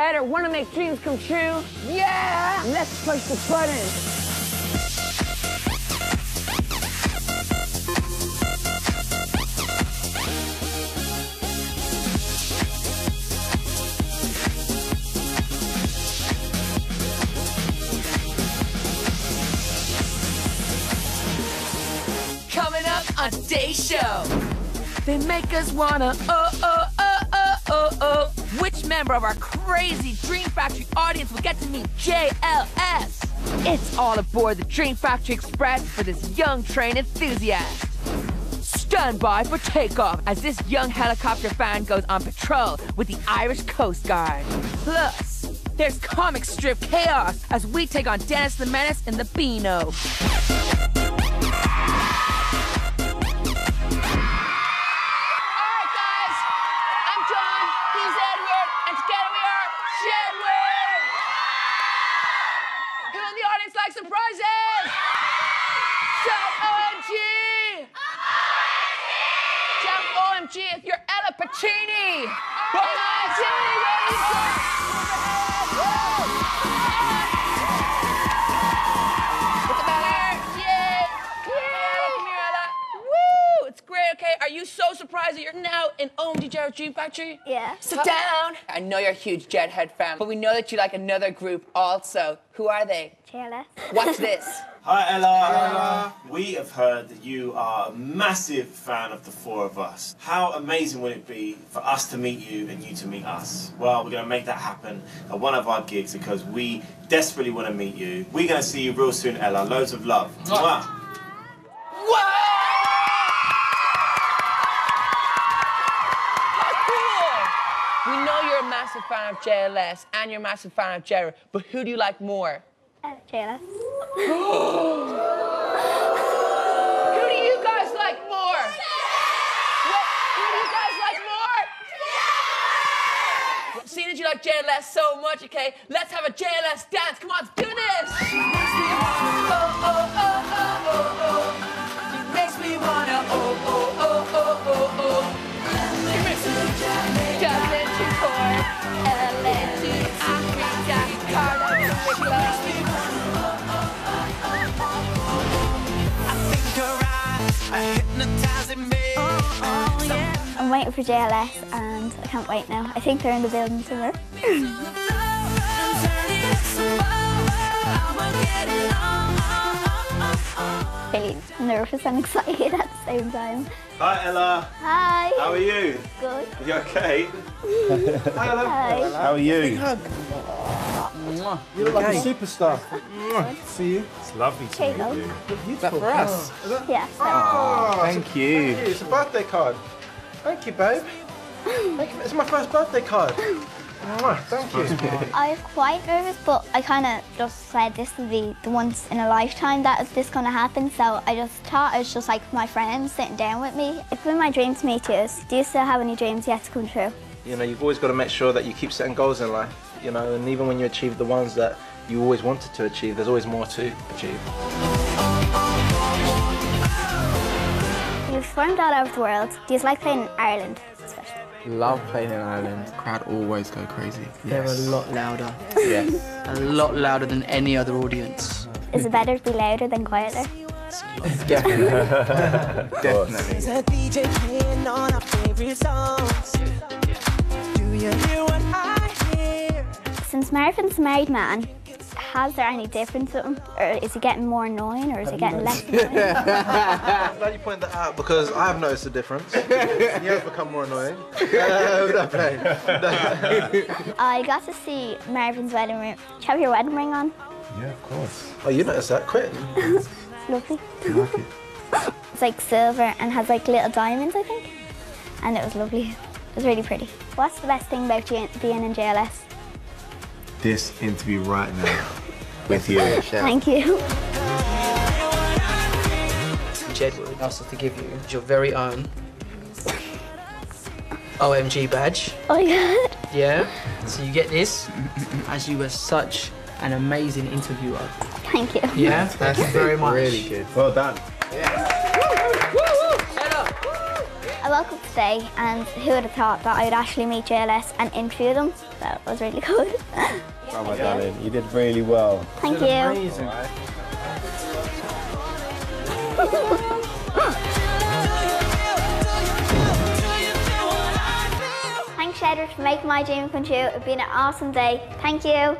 Eder, wanna make dreams come true? Yeah! Let's push the button. Coming up on today's show. They make us wanna oh oh oh oh oh oh. oh. Which member of our crazy Dream Factory audience will get to meet JLS? It's all aboard the Dream Factory Express for this young train enthusiast. Stand by for takeoff as this young helicopter fan goes on patrol with the Irish Coast Guard. Plus, there's comic strip chaos as we take on Dennis the Menace and the Beano. Ella Okay, are you so surprised that you're now in OMG Jedward Dream Factory? Yeah. Sit down. I know you're a huge Jedhead fan, but we know that you like another group also. Who are they? JLS. Watch this. Hi Ella. Ella, We have heard that you are a massive fan of the four of us. How amazing would it be for us to meet you and you to meet us? Well, we're going to make that happen at one of our gigs because we desperately want to meet you. We're going to see you real soon, Ella. Loads of love. Mwah. Cool. Massive fan of JLS and you're a massive fan of Jedward, but who do you like more? Uh, JLS. Who do you guys like more? What, who do you guys like more? Well, Seeing as you like JLS so much, okay, let's have a JLS dance. Come on, let's do this. Oh, oh, oh, oh, oh, oh. Makes me wanna oh, oh, oh, oh, oh, I'm waiting for JLS and I can't wait now. I think they're in the building somewhere. really nervous and excited at the same time. Hi Ella. Hi. How are you? Good. You okay? Hi Ella. Hi. How are you? You look like a superstar. See you. It's lovely to Here you go. meet you. For us. Is that? Yeah. Oh, Thank you. It's a birthday card. Thank you, babe. Thank you. It's my first birthday card. Thank you. I was quite nervous, but I kind of just said this would be the once in a lifetime that is this going to happen. So I just thought it was just like my friends sitting down with me. It's been my dream to meet you. Do you still have any dreams yet to come true? You know, you've always got to make sure that you keep setting goals in life. You know, and even when you achieve the ones that you always wanted to achieve, there's always more to achieve. You've swarmed all over the world. Do you like playing in Ireland? Especially? Love playing in Ireland. Crowd always go crazy. Yes. They're a lot louder. Yes. A lot louder than any other audience. Is it better to be louder than quieter? Definitely. Definitely. Since Marvin's a married man, has there any difference with him? Or is he getting more annoying or is he getting less annoying? I'm glad you pointed that out because I have noticed a difference. he has become more annoying. Uh, no, playing. I got to see Marvin's wedding ring. Do you have your wedding ring on? Yeah, of course. Oh, you noticed that quick. It's lovely. it's like silver and has like little diamonds, I think. And it was lovely. It was really pretty. What's the best thing about G- being in JLS? This interview right now with you. Thank you. Jedward asked us to give you your very own OMG badge. Oh yeah. Yeah. So you get this as you were such an amazing interviewer. Thank you. Yeah. Thank you very much. Really good. Well done. I I woke up today and who would have thought that I'd actually meet JLS and interview them? That was really good. Oh my darling, you did really well. Thank you. Thanks, Jedward, for making my dream come true. It's been an awesome day. Thank you.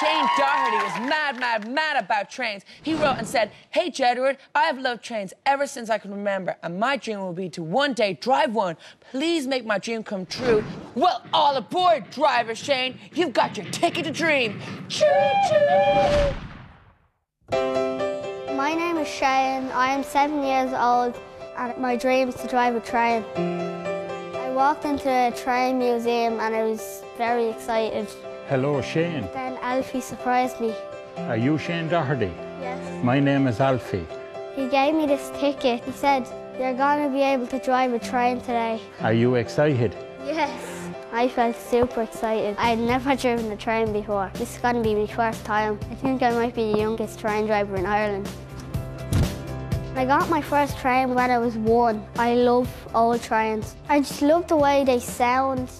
Shane Doherty is mad, mad, mad about trains. He wrote and said, Hey, Jedward, I have loved trains ever since I can remember, and my dream will be to one day drive one. Please make my dream come true. Well, all aboard, driver Shane. You've got your ticket to dream. Choo-choo! My name is Shane. I am seven years old, and my dream is to drive a train. I walked into a train museum and I was very excited. Hello, Shane. Then Alfie surprised me. Are you Shane Doherty? Yes. My name is Alfie. He gave me this ticket. He said, You're going to be able to drive a train today. Are you excited? Yes. I felt super excited. I had never driven a train before. This is going to be my first time. I think I might be the youngest train driver in Ireland. I got my first train when I was one. I love old trains. I just love the way they sound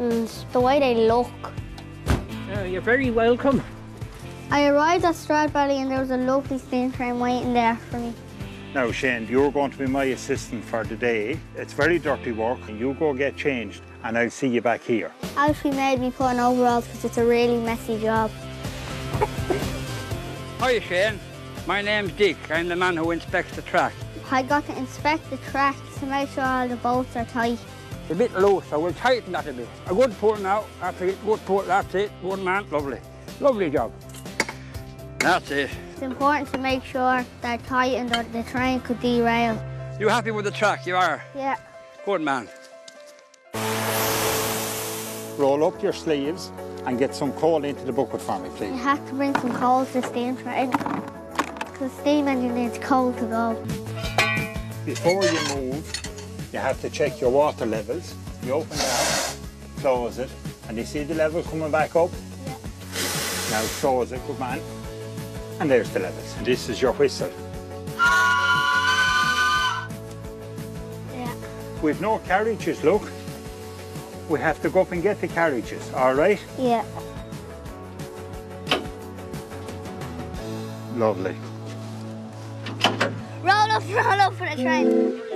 the way they look. Uh, you're very welcome. I arrived at Stradbally and there was a lovely steam train waiting there for me. Now, Shane, you're going to be my assistant for today. It's very dirty work, and you go get changed, and I'll see you back here. Alfie made me put on overalls because it's a really messy job. Hi, Shane. My name's Dick. I'm the man who inspects the track. I got to inspect the track to make sure all the bolts are tight. A bit loose, so we'll tighten that a bit. A good pull now. After it, good pull, that's it. One man, lovely. Lovely job. That's it. It's important to make sure they're tight and that the train could derail. You happy with the track? You are? Yeah. Good man. Roll up your sleeves and get some coal into the bucket for me, please. You have to bring some coal to the steam train. The steam engine needs coal to go. Before you move, you have to check your water levels. You open that, close it, and you see the level coming back up? Now close it, good man. And there's the levels. This is your whistle. Yeah. We've no carriages, look. We have to go up and get the carriages, all right? Yeah. Lovely. Roll up, roll up for the train.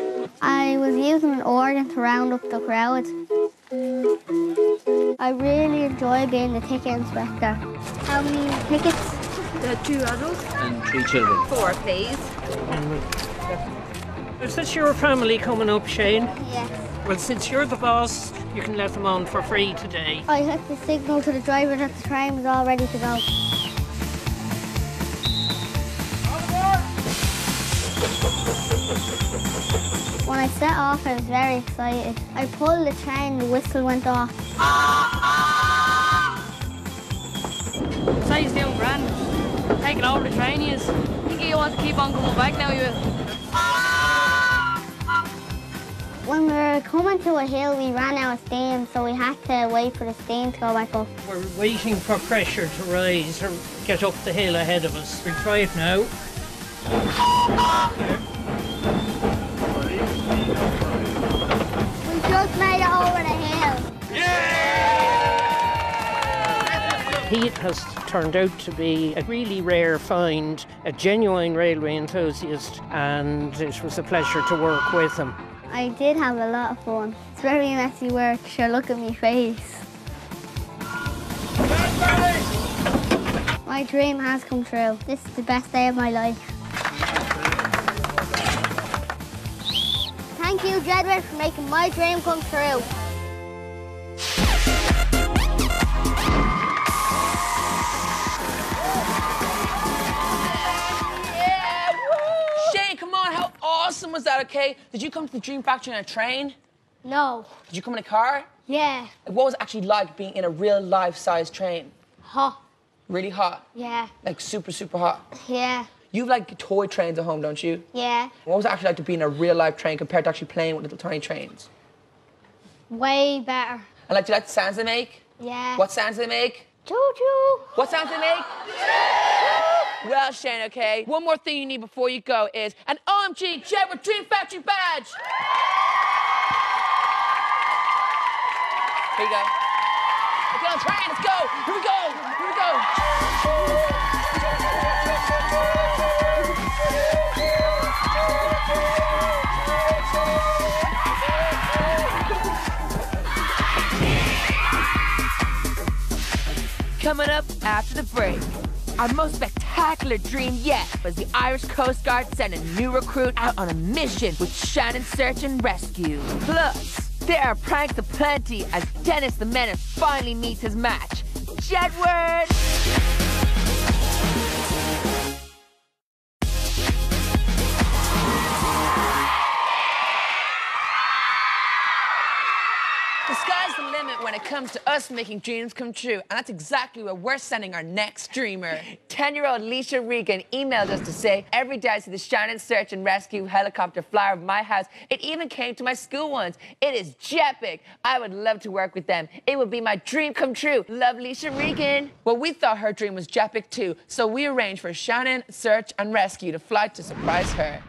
I was using an organ to round up the crowd. I really enjoy being the ticket inspector. How many tickets? The two adults. And three children. Four, please. Is this your family coming up, Shane? Yes. Well, since you're the boss, you can let them on for free today. I had to signal to the driver that the train was all ready to go. I set off, I was very excited. I pulled the train, the whistle went off. So he's doing grand. Taking over the train, he is. think you want to keep on coming back now, you will. When we were coming to a hill, we ran out of steam, so we had to wait for the steam to go back up. We're waiting for pressure to rise or get up the hill ahead of us. We'll try it now. Just made it over the hill. Pete has turned out to be a really rare find, a genuine railway enthusiast, and it was a pleasure to work with him. I did have a lot of fun. It's very messy work. Sure, look at me face. My dream has come true. This is the best day of my life. Thank you, Jedward, for making my dream come true. Yeah, come on, how awesome was that, okay? Did you come to the Dream Factory on a train? No. Did you come in a car? Yeah. What was it actually like being in a real life-size train? Hot. Really hot? Yeah. Like super, super hot? Yeah. You like toy trains at home, don't you? Yeah. What was it actually like to be in a real life train compared to actually playing with little tiny trains? Way better. And like, do you like the sounds they make? Yeah. What sounds they make? Choo choo. What sounds they make? Well, Shane, okay, one more thing you need before you go is an OMG Jedward Dream Factory badge. Here you go. Okay, on train, let's go. Here we go. Here we go. Coming up after the break. Our most spectacular dream yet was the Irish Coast Guard sent a new recruit out on a mission with Shannon Search and Rescue. Plus, there are pranks aplenty as Dennis the Menace finally meets his match. Jedward! When it comes to us making dreams come true, and that's exactly where we're sending our next dreamer. 10-year-old Leisha Regan emailed us to say, every day I see the Shannon Search and Rescue helicopter fly over my house. It even came to my school once. It is Jepic. I would love to work with them. It would be my dream come true. Love, Leisha Regan. Well, we thought her dream was Jepic too, so we arranged for Shannon Search and Rescue to fly to surprise her.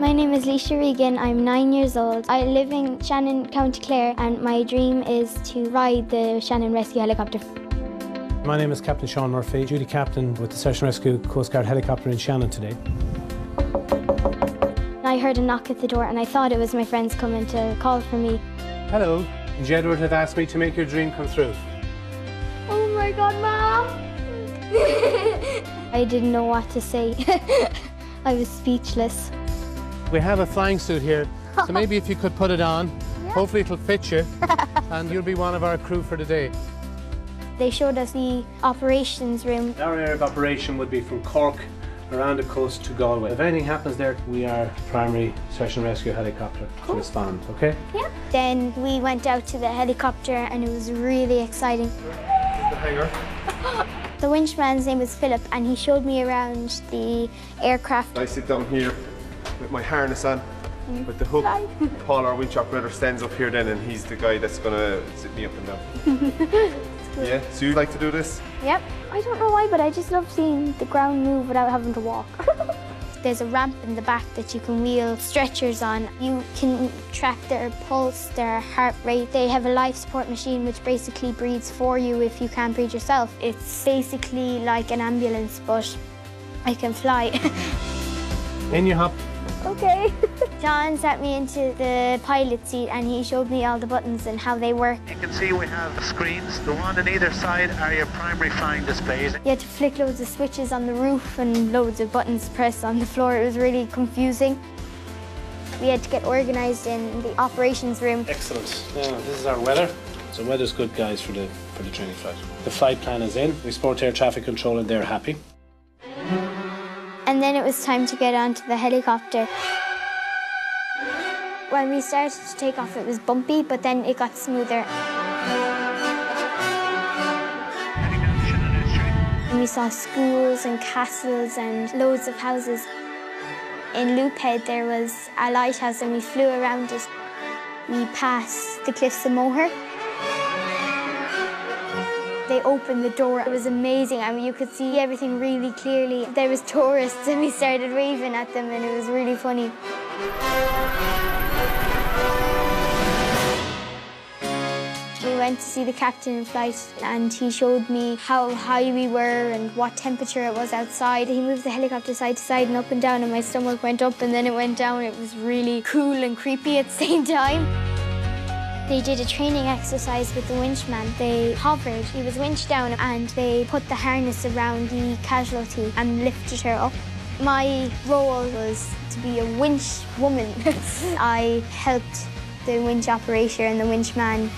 My name is Leisha Regan. I'm nine years old. I live in Shannon, County Clare, and my dream is to ride the Shannon Rescue helicopter. My name is Captain Sean Murphy, duty captain with the Search and Rescue Coast Guard helicopter in Shannon today. I heard a knock at the door, and I thought it was my friends coming to call for me. Hello. Jedward have asked me to make your dream come true. Oh my God, Mom! I didn't know what to say. I was speechless. We have a flying suit here, so maybe if you could put it on, hopefully it'll fit you, and you'll be one of our crew for the day. They showed us the operations room. Our area of operation would be from Cork around the coast to Galway. If anything happens there, we are primary search and rescue helicopter to respond, okay? Yeah. Then we went out to the helicopter, and it was really exciting. The hangar. The winchman's name was Philip, and he showed me around the aircraft. I sit down here with my harness on, Mm. with the hook. Paul, our winch operator, stands up here then, and he's the guy that's gonna sit me up and down. Yeah, so you like to do this? Yep. I don't know why, but I just love seeing the ground move without having to walk. There's a ramp in the back that you can wheel stretchers on. You can track their pulse, their heart rate. They have a life support machine which basically breathes for you if you can't breathe yourself. It's basically like an ambulance, but I can fly. In you hop. Okay. John sat me into the pilot seat and he showed me all the buttons and how they work. You can see we have screens. The one on either side are your primary flying displays. You had to flick loads of switches on the roof and loads of buttons pressed on the floor. It was really confusing. We had to get organised in the operations room. Excellent. Now, this is our weather. So weather's good, guys, for the for the training flight. The flight plan is in. We spoke to air traffic control and they're happy. And then it was time to get onto the helicopter. When we started to take off, it was bumpy, but then it got smoother. And we saw schools and castles and loads of houses. In Loophead, there was a lighthouse, and we flew around it. We passed the cliffs of Moher. They opened the door. It was amazing. I mean, you could see everything really clearly. There was tourists, and we started waving at them, and it was really funny. We went to see the captain in flight, and he showed me how high we were and what temperature it was outside. He moved the helicopter side to side and up and down, and my stomach went up and then it went down. It was really cool and creepy at the same time. They did a training exercise with the winchman. They hovered, he was winched down, and they put the harness around the casualty and lifted her up. My role was to be a winch woman. I helped the winch operator and the winchman.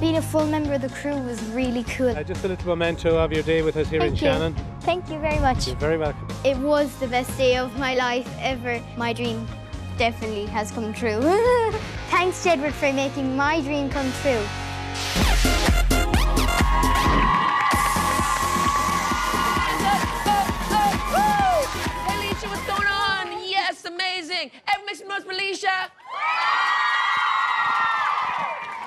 Being a full member of the crew was really cool. Uh, just a little memento of your day with us here in you. Shannon. Thank you very much. You're very welcome. It was the best day of my life ever. My dream definitely has come true. Thanks, Jedward, for making my dream come true. Hey, Alicia, what's going on? Yes, amazing. Everyone make some noise for Alicia.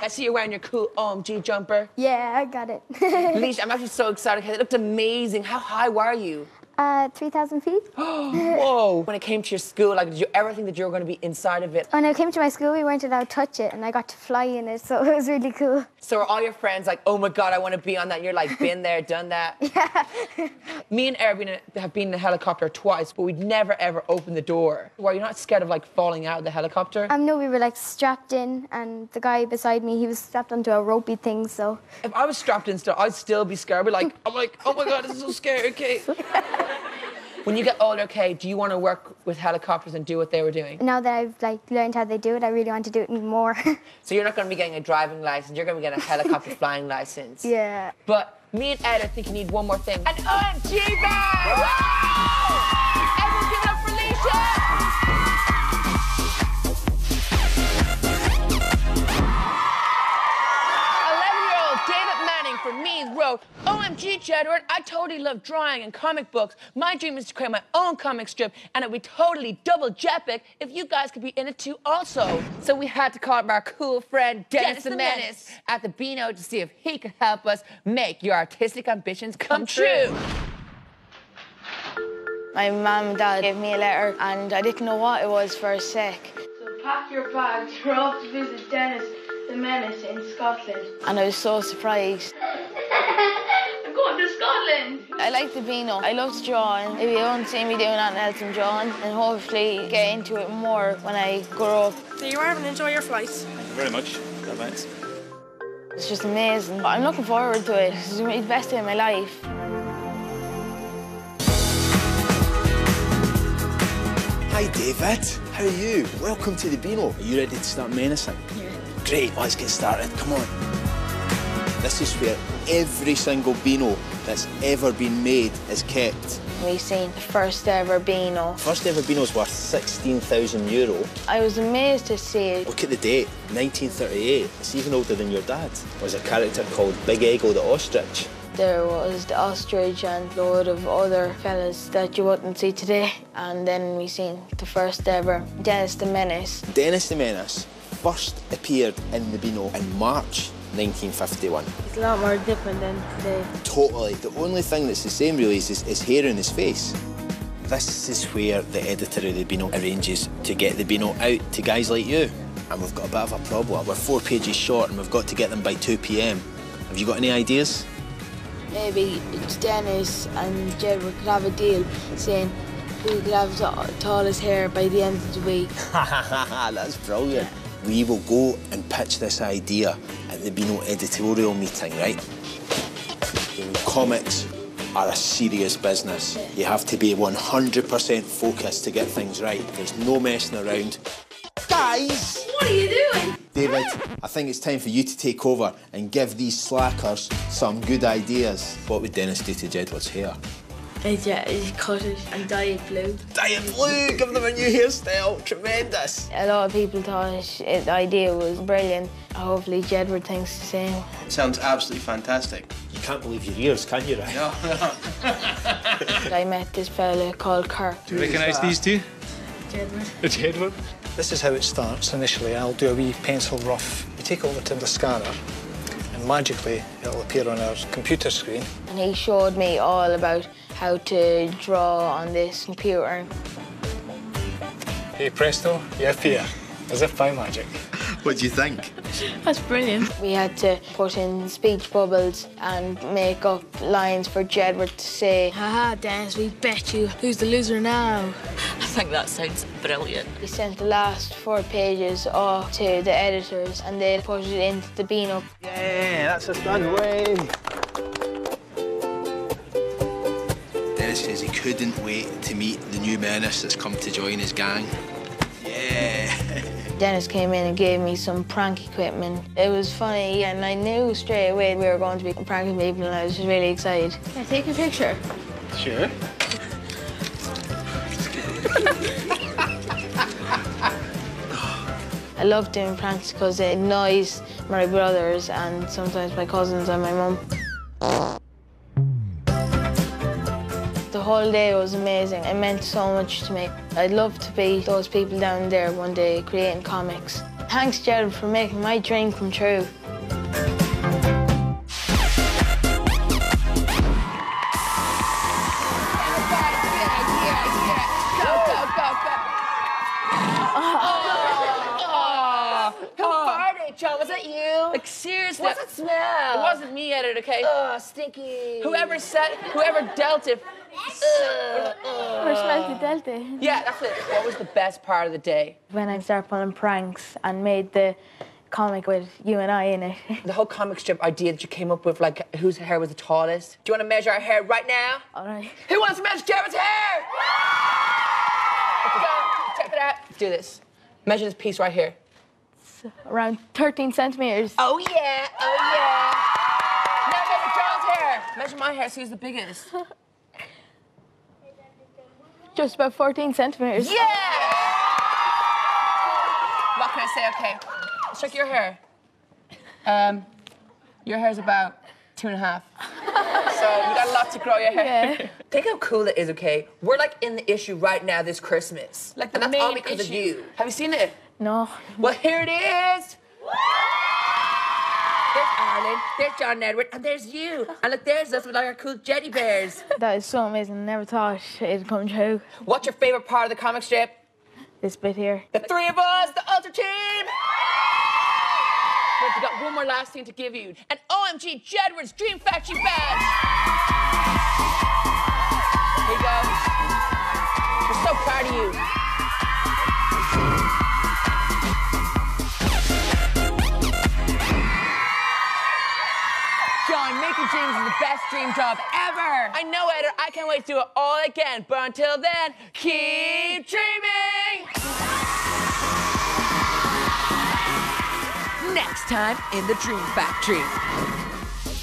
I see you're wearing your cool OMG jumper. Yeah, I got it. Leash, I'm actually so excited because it looked amazing. How high were you? Uh, 3,000 feet. Whoa. When it came to your school, like, did you ever think that you were going to be inside of it? When I came to my school, we weren't allowed to touch it, and I got to fly in it, so it was really cool. So are all your friends like, oh my God, I want to be on that? You're like, been there, done that? Yeah. Me and Erin have been in a helicopter twice, but we'd never ever opened the door. Were you not scared of like falling out of the helicopter? Um, no, we were like strapped in, and the guy beside me, he was strapped onto a ropey thing, so. If I was strapped in still, I'd still be scared. But like, I'm like, oh my God, this is so scary, okay. When you get older, Kay, do you want to work with helicopters and do what they were doing? Now that I've like learned how they do it, I really want to do it more. so you're not going to be getting a driving license. You're going to be getting a helicopter flying license. Yeah. But me and Ed, I think you need one more thing. An OMG bag! OMG, Jedward, I totally love drawing and comic books. My dream is to create my own comic strip, and it would be totally double jepic if you guys could be in it too also. So we had to call up our cool friend Dennis, Dennis the the Menace, Menace. at the Beano to see if he could help us make your artistic ambitions come, true. My mum and dad gave me a letter and I didn't know what it was for a sec. So pack your bags, you're off to visit Dennis the Menace in Scotland. And I was so surprised. I'm going to Scotland! I like the Beano. I love to draw if you don't see me doing nothing else I'm drawing and hopefully get into it more when I grow up. There you are and enjoy your flight. Thank you very much. Thanks. It's just amazing. I'm looking forward to it. It's the best day of my life. Hi, David. How are you? Welcome to the Beano. Are you ready to start menacing? Yeah. Great, let's get started. Come on. This is where every single Beano that's ever been made is kept. We've seen the first ever Beano. First ever Beano's worth 16,000 euro. I was amazed to see it. Look at the date, 1938. It's even older than your dad. There's a character called Big Eggo the Ostrich. There was the ostrich and a load of other fellas that you wouldn't see today. And then we seen the first ever Dennis the Menace. Dennis the Menace first appeared in the Beano in March 1951. It's a lot more different than today. Totally. The only thing that's the same really is his, his hair and his face. This is where the editor of the Beano arranges to get the Beano out to guys like you. And we've got a bit of a problem. We're four pages short and we've got to get them by 2 p.m. Have you got any ideas? Maybe it's Dennis and Jedward could have a deal saying who could have the tallest hair by the end of the week. That's brilliant. We will go and pitch this idea at the Beano editorial meeting, right? Comics are a serious business. You have to be 100% focused to get things right. There's no messing around. Guys! What are you doing? David, I think it's time for you to take over and give these slackers some good ideas. What would Dennis do to Jedward's hair? Yeah, he cut it and dye blue. Dye blue! Give them a new hairstyle! Tremendous! A lot of people thought it, the idea was brilliant. Hopefully Jedward thinks the same. Sounds absolutely fantastic. You can't believe your ears, can you, Ryan? No, no. I met this fella called Kirk. Do you recognise these two? Jedward. Jedward. This is how it starts initially. I'll do a wee pencil rough. You take it over to the scanner and magically it'll appear on our computer screen. And he showed me all about how to draw on this computer. Hey presto, you appear, as if by magic. What do you think? That's brilliant. We had to put in speech bubbles and make up lines for Jedward to say. Haha, Dennis, we bet you. Who's the loser now? I think that sounds brilliant. We sent the last four pages off to the editors and they put it into the Beano. Yeah, that's a done way. Dennis says he couldn't wait to meet the new menace that's come to join his gang. Yeah. Dennis came in and gave me some prank equipment. It was funny and I knew straight away we were going to be pranking people and I was just really excited. Can I take a picture? Sure. I love doing pranks because it annoys my brothers and sometimes my cousins and my mum whole day was amazing. It meant so much to me. I'd love to be those people down there one day creating comics. Thanks, Jedward, for making my dream come true. Joe, was it you? Like, seriously. What's it smell? It wasn't me, editor, okay? Uh stinky. Whoever said, whoever dealt it. Uh, to Delta. Yeah, that's it. What was the best part of the day? When I started pulling pranks and made the comic with you and I in it. The whole comic strip idea that you came up with, like whose hair was the tallest. Do you want to measure our hair right now? All right. Who wants to measure Jedward's hair? Let's go. Check it out. Let's do this. Measure this piece right here. It's Around 13 centimeters. Oh yeah, oh yeah. Measure my hair, see who's the biggest. Just about 14 centimeters. Yeah! What can I say? Okay. Let's check your hair. Um, your hair's about two and a half. so you got a lot to grow your hair. Yeah. Think how cool it is, okay? We're like in the issue right now this Christmas. Like the and that's all main because of issue. you. Have you seen it? No. Well, here it is. There's there's John Edward, and there's you. And look, there's us with our cool jetty bears. That is so amazing. Never thought it'd come true. What's your favorite part of the comic strip? This bit here. The three of us, the Ultra Team! We've got one more last thing to give you. An OMG Jedward's Dream Factory badge! Here you go. We're so proud of you. Dreams is the best dream job ever. I know, Ed. I can't wait to do it all again. But until then, keep dreaming. Next time in the Dream Factory.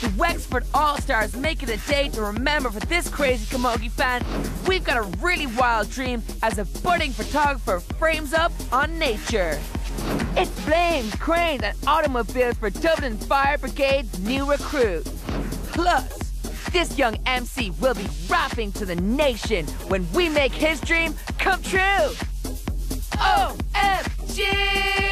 The Wexford All Stars make it a day to remember for this crazy Camogie fan. We've got a really wild dream as a budding photographer frames up on nature. It's flames, cranes, and automobiles for Dublin Fire Brigade's new recruit. Plus, this young MC will be rapping to the nation when we make his dream come true. OMG!